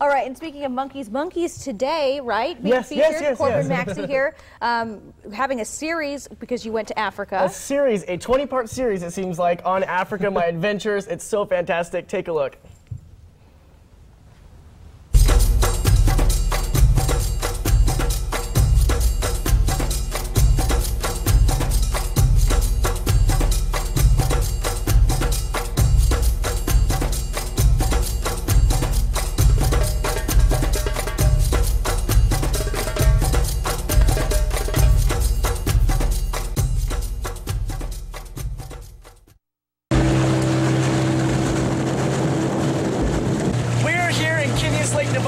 All right, and speaking of monkeys, monkeys today, right? Being Yes, yes, featured. yes, Corbin yes. Maxey here, um, having a series because you went to Africa. A series, a 20-part series, it seems like, on Africa, my adventures. It's so fantastic. Take a look.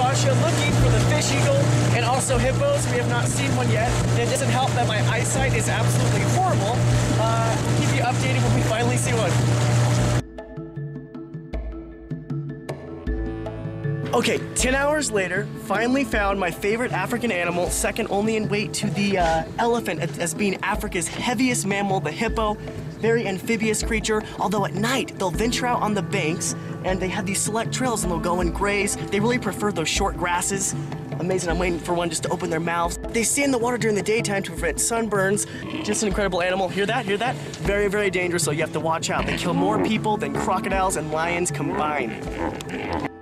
Naivasha looking for the fish eagle and also hippos. We have not seen one yet. It doesn't help that my eyesight is absolutely horrible. Uh, we'll keep you updated when we finally see one. Okay, 10 hours later, finally found my favorite African animal, second only in weight to the uh, elephant as being Africa's heaviest mammal, the hippo. Very amphibious creature, although at night they'll venture out on the banks and they have these select trails and they'll go and graze. They really prefer those short grasses. Amazing, I'm waiting for one just to open their mouths. They stay in the water during the daytime to prevent sunburns. Just an incredible animal. Hear that? Hear that? Very, very dangerous, so you have to watch out. They kill more people than crocodiles and lions combined.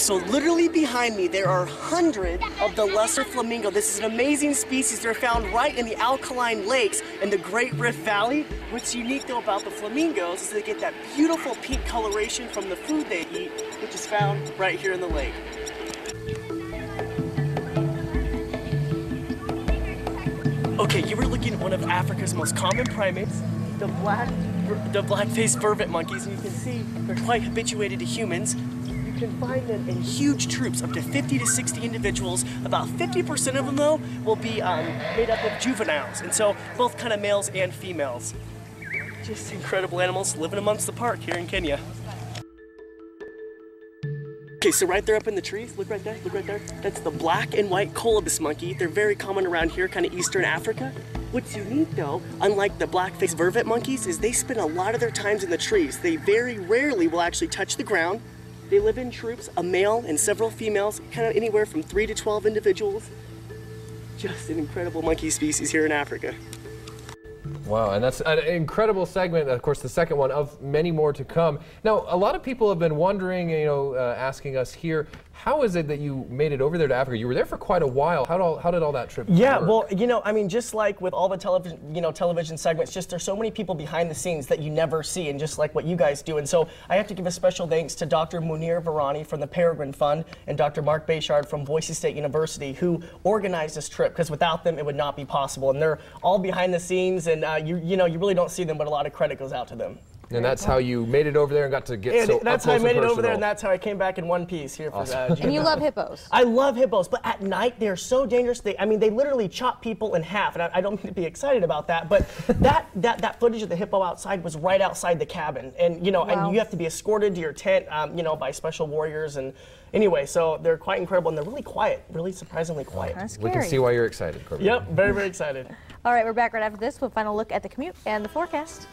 So literally behind me, there are hundreds of the lesser flamingo. This is an amazing species. They're found right in the alkaline lakes in the Great Rift Valley. What's unique though about the flamingos is they get that beautiful pink coloration from the food they eat, which is found right here in the lake. Okay, you were looking at one of Africa's most common primates, the black, the black-faced vervet monkeys, and you can see they're quite habituated to humans. Find them in huge troops, up to 50 to 60 individuals. About 50% of them, though, will be um, made up of juveniles, and so both kind of males and females. Just incredible animals living amongst the park here in Kenya. Okay, so right there up in the trees, look right there, look right there. That's the black and white colobus monkey. They're very common around here, kind of eastern Africa. What's unique though, unlike the black-faced vervet monkeys, is they spend a lot of their times in the trees. They very rarely will actually touch the ground. They live in troops, a male and several females, kind of anywhere from 3 to 12 individuals. Just an incredible monkey species here in Africa. Wow, and that's an incredible segment. Of course, the second one of many more to come. Now, a lot of people have been wondering, you know, uh, asking us here, how is it that you made it over there to Africa? You were there for quite a while. How did all, how did all that trip Yeah, work? well, you know, I mean, just like with all the television, you know, television segments, just there's so many people behind the scenes that you never see, and just like what you guys do. And so I have to give a special thanks to Dr. Munir Virani from the Peregrine Fund and Dr. Marc Bechard from Boise State University, who organized this trip. Because without them, it would not be possible. And they're all behind the scenes, and uh, you, you know, you really don't see them, but a lot of credit goes out to them. And that's how you made it over there and got to get And so that's up how I made it over there, and that's how I came back in one piece here for uh, and you love hippos. I love hippos, but at night they're so dangerous. They, I mean, they literally chop people in half, and I, I don't mean to be excited about that, but that, that that footage of the hippo outside was right outside the cabin, and you know, Wow. and you have to be escorted to your tent, um, you know, by special warriors, and anyway, so they're quite incredible, and they're really quiet, really surprisingly quiet. That's We can see why you're excited, Corbin. Yep, very very excited. All right, we're back right after this with a final look at the commute and the forecast.